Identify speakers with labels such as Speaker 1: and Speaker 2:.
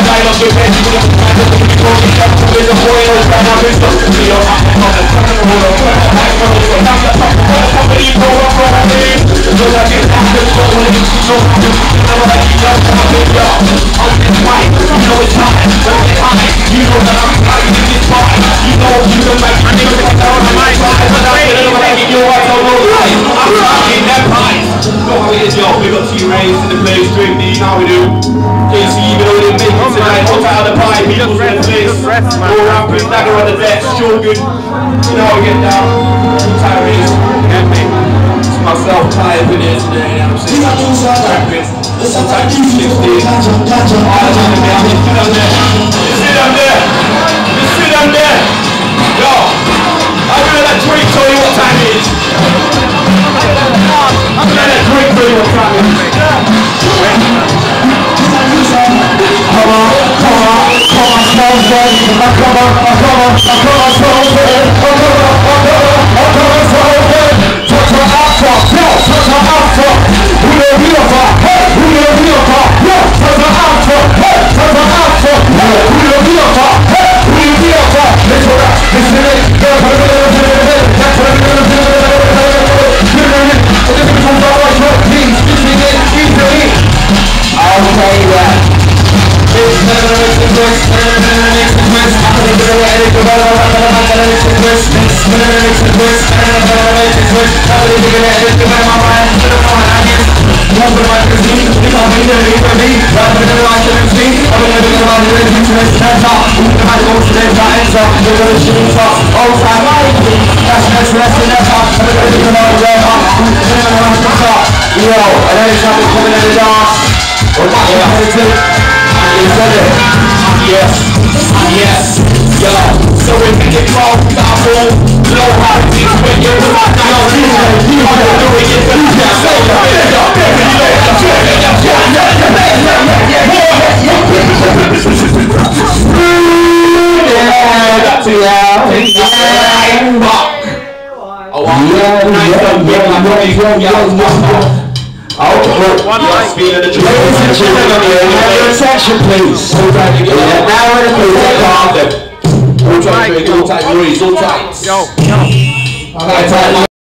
Speaker 1: the dialogue with bad people that find the people before we got to live for it all time I'm stuck to me on I'm not the kind of world I'm not the kind of world I'm not the kind of world I'm not the kind of world I'm not the kind of world I'm not the kind of world I'm not the kind of world I'm just white, you. know it's hot, all the time You know that I'm hot, you think it's fine You know I'm not like my nigga up you, Rays, in the place, you know how we do. JC, even though we didn't make it tonight, hold out of the pie, people's in the place. Go around, bring dagger on the desk, Shogun. You know how we get down. Tyrese, get me. It's myself, tired with it today, you know what I'm saying? Sometimes you 16.
Speaker 2: On, Yo, dark.
Speaker 1: Yes, yes, yo. So we make it wrong, double, Oh, I'm nice, I'm getting yo, yo,
Speaker 2: Yes,
Speaker 1: feeling the truth. Ladies and gentlemen, have your
Speaker 2: attention please. Hold tight together. Yeah, now we're Hold gonna tight, calm
Speaker 1: them. Hold tight, hold tight, Maurice, hold tight. Yo,
Speaker 2: yo.